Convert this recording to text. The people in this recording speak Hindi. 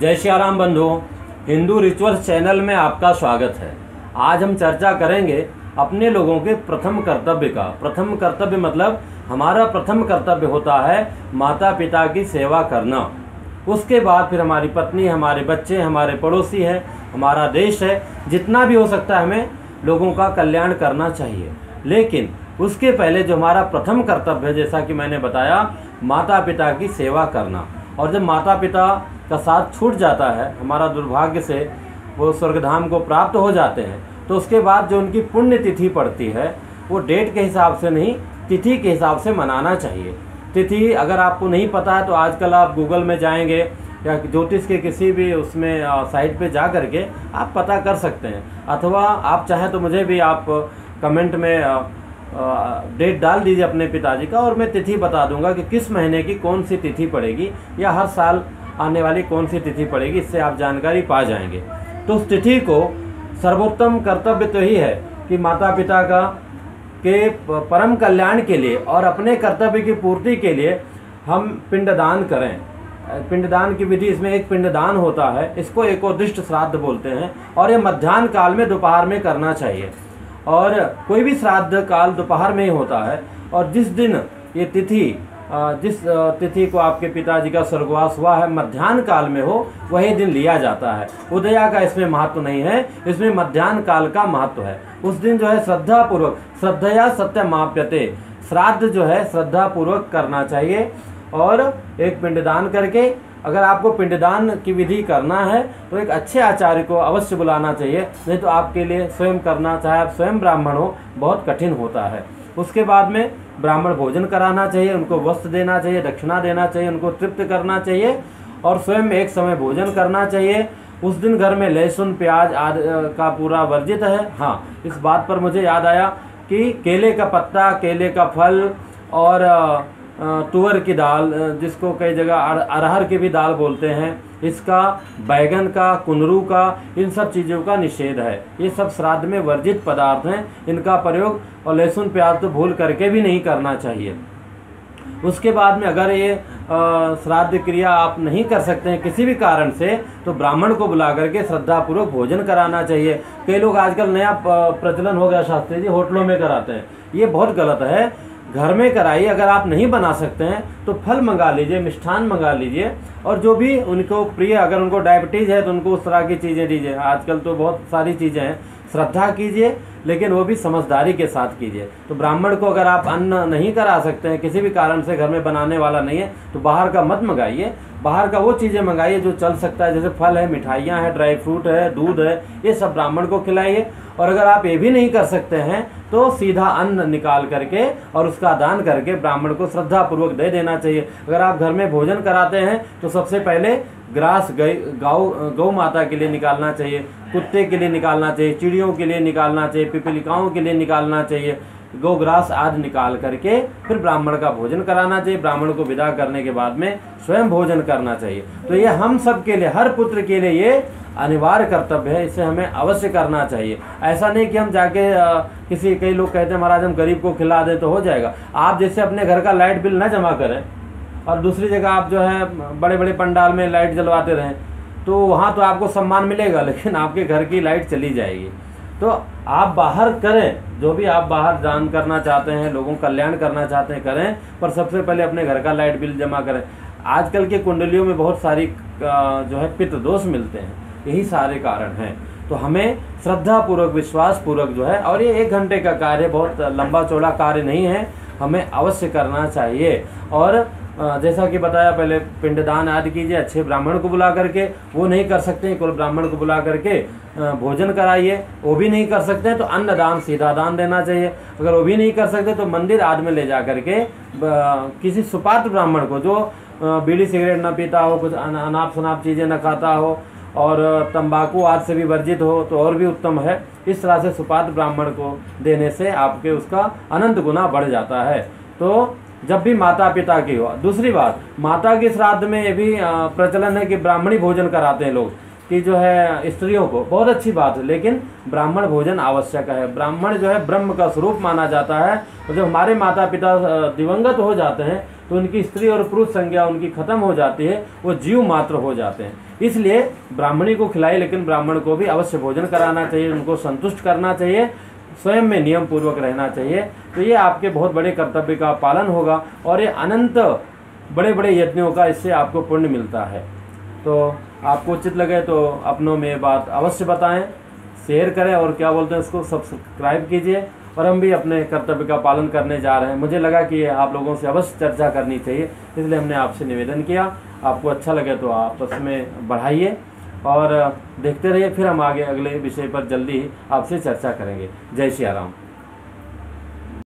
जय श्याराम बंधु हिंदू रिचुअल्स चैनल में आपका स्वागत है। आज हम चर्चा करेंगे अपने लोगों के प्रथम कर्तव्य का। प्रथम कर्तव्य मतलब हमारा प्रथम कर्तव्य होता है माता पिता की सेवा करना। उसके बाद फिर हमारी पत्नी, हमारे बच्चे, हमारे पड़ोसी हैं, हमारा देश है, जितना भी हो सकता है हमें लोगों का कल्याण करना चाहिए। लेकिन उसके पहले जो हमारा प्रथम कर्तव्य है, जैसा कि मैंने बताया माता पिता की सेवा करना। और जब माता पिता का साथ छूट जाता है, हमारा दुर्भाग्य से वो स्वर्गधाम को प्राप्त हो जाते हैं तो उसके बाद जो उनकी पुण्य तिथि पड़ती है, वो डेट के हिसाब से नहीं, तिथि के हिसाब से मनाना चाहिए। तिथि अगर आपको नहीं पता है तो आजकल आप गूगल में जाएँगे या ज्योतिष के किसी भी उसमें साइट पे जा करके आप पता कर सकते हैं। अथवा आप चाहें तो मुझे भी आप कमेंट में डेट डाल दीजिए अपने पिताजी का और मैं तिथि बता दूँगा कि किस महीने की कौन सी तिथि पड़ेगी या हर साल आने वाली कौन सी तिथि पड़ेगी, इससे आप जानकारी पा जाएँगे। तो उस तिथि को सर्वोत्तम कर्तव्य तो ही है कि माता पिता का, के परम कल्याण के लिए और अपने कर्तव्य की पूर्ति के लिए हम पिंडदान करें। पिंडदान की विधि इसमें एक पिंडदान होता है, इसको एकोदिष्ट श्राद्ध बोलते हैं और ये मध्यान्ह काल में दोपहर में करना चाहिए। और कोई भी श्राद्ध काल दोपहर में ही होता है। और जिस दिन ये तिथि जिस तिथि को आपके पिताजी का स्वर्गवास हुआ है मध्यान्ह काल में हो, वही दिन लिया जाता है। उदया का इसमें महत्व नहीं है, इसमें मध्यान्ह काल का महत्व है। उस दिन जो है श्रद्धा पूर्वक श्रद्धया सत्य माप्यते श्राद्ध जो है श्रद्धा पूर्वक करना चाहिए। और एक पिंडदान करके अगर आपको पिंडदान की विधि करना है तो एक अच्छे आचार्य को अवश्य बुलाना चाहिए, नहीं तो आपके लिए स्वयं करना, चाहे आप स्वयं ब्राह्मण हो, बहुत कठिन होता है। उसके बाद में ब्राह्मण भोजन कराना चाहिए, उनको वस्त्र देना चाहिए, दक्षिणा देना चाहिए, उनको तृप्त करना चाहिए, और स्वयं एक समय भोजन करना चाहिए। उस दिन घर में लहसुन, प्याज आदि का पूरा वर्जित है। हाँ इस बात पर मुझे याद आया कि केले का पत्ता, केले का फल और तुअर की दाल जिसको कई जगह अरहर की भी दाल बोलते हैं, इसका बैगन का, कुनरू का, इन सब चीज़ों का निषेध है। ये सब श्राद्ध में वर्जित पदार्थ हैं, इनका प्रयोग और लहसुन प्याज तो भूल करके भी नहीं करना चाहिए। उसके बाद में अगर ये श्राद्ध क्रिया आप नहीं कर सकते हैं किसी भी कारण से तो ब्राह्मण को बुला करके श्रद्धापूर्वक भोजन कराना चाहिए। कई लोग आजकल नया प्रचलन हो गया, शास्त्री जी, होटलों में कराते हैं। ये बहुत गलत है। घर में कराइए अगर आप नहीं बना सकते हैं तो फल मंगा लीजिए, मिष्ठान मंगा लीजिए, और जो भी उनको प्रिय, अगर उनको डायबिटीज़ है तो उनको उस तरह की चीज़ें दीजिए। आजकल तो बहुत सारी चीज़ें हैं। श्रद्धा कीजिए लेकिन वो भी समझदारी के साथ कीजिए। तो ब्राह्मण को अगर आप अन्न नहीं करा सकते हैं, किसी भी कारण से घर में बनाने वाला नहीं है तो बाहर का मत मंगाइए। बाहर का वो चीज़ें मंगाइए जो चल सकता है, जैसे फल है, मिठाइयाँ हैं, ड्राई फ्रूट है, दूध है, ये सब ब्राह्मण को खिलाइए। और अगर आप ये भी नहीं कर सकते हैं तो सीधा अन्न निकाल करके और उसका दान करके ब्राह्मण को श्रद्धा पूर्वक दे देना चाहिए। अगर आप घर में भोजन कराते हैं तो सबसे पहले ग्रास, गई गौ गौ माता के लिए निकालना चाहिए, कुत्ते के लिए निकालना चाहिए, चिड़ियों के लिए निकालना चाहिए पिपलिकाओं के लिए निकालना चाहिए। गोग्रास आदि निकाल करके फिर ब्राह्मण का भोजन कराना चाहिए। ब्राह्मण को विदा करने के बाद में स्वयं भोजन करना चाहिए। तो ये हम सब के लिए हर पुत्र के लिए ये अनिवार्य कर्तव्य है। इसे हमें अवश्य करना चाहिए। ऐसा नहीं कि हम जाके आ, किसी कई लोग कहते हैं महाराज हम गरीब को खिला दें तो हो जाएगा। आप जैसे अपने घर का लाइट बिल न जमा करें और दूसरी जगह आप जो है बड़े बड़े पंडाल में लाइट जलवाते रहें तो वहाँ तो आपको सम्मान मिलेगा लेकिन आपके घर की लाइट चली जाएगी। तो आप बाहर करें, जो भी आप बाहर दान करना चाहते हैं, लोगों का कल्याण करना चाहते हैं, करें, पर सबसे पहले अपने घर का लाइट बिल जमा करें। आजकल के कुंडलियों में बहुत सारी जो है पित्त दोष मिलते हैं, यही सारे कारण हैं। तो हमें श्रद्धा पूर्वक विश्वास पूर्वक जो है, और ये एक घंटे का कार्य, बहुत लंबा चौड़ा कार्य नहीं है, हमें अवश्य करना चाहिए। और जैसा कि बताया पहले पिंडदान आदि कीजिए, अच्छे ब्राह्मण को बुला करके, वो नहीं कर सकते केवल ब्राह्मण को बुला करके भोजन कराइए, वो भी नहीं कर सकते तो अन्न दान, सीधा दान देना चाहिए। अगर वो भी नहीं कर सकते तो मंदिर आदि में ले जा करके किसी सुपात्र ब्राह्मण को, जो बीड़ी सिगरेट ना पीता हो, कुछ अनाप शनाप चीज़ें ना खाता हो, और तंबाकू आदि से भी वर्जित हो तो और भी उत्तम है, इस तरह से सुपात्र ब्राह्मण को देने से आपके उसका अनंत गुना बढ़ जाता है। तो जब भी माता पिता की हो। दूसरी बात, माता के श्राद्ध में ये भी प्रचलन है कि ब्राह्मणी भोजन कराते हैं लोग, कि जो है, स्त्रियों को। बहुत अच्छी बात है, लेकिन ब्राह्मण भोजन आवश्यक है। ब्राह्मण जो है, ब्रह्म का स्वरूप माना जाता है, और जब हमारे माता पिता दिवंगत हो जाते हैं तो उनकी स्त्री और पुरुष संज्ञा उनकी खत्म हो जाती है, वो जीव मात्र हो जाते हैं। इसलिए ब्राह्मणी को खिलाई लेकिन ब्राह्मण को भी अवश्य भोजन कराना चाहिए, उनको संतुष्ट करना चाहिए। स्वयं में नियम पूर्वक रहना चाहिए। तो ये आपके बहुत बड़े कर्तव्य का पालन होगा और ये अनंत बड़े बड़े यज्ञों का इससे आपको पुण्य मिलता है। तो आपको उचित लगे तो अपनों में बात अवश्य बताएँ, शेयर करें और क्या बोलते हैं उसको सब्सक्राइब कीजिए और हम भी अपने कर्तव्य का पालन करने जा रहे हैं। मुझे लगा कि आप लोगों से अवश्य चर्चा करनी चाहिए, इसलिए हमने आपसे निवेदन किया। आपको अच्छा लगे तो आप उसमें बढ़ाइए। और, देखते रहिए, फिर हम आगे अगले विषय पर जल्दी ही आपसे चर्चा करेंगे। जय श्री राम।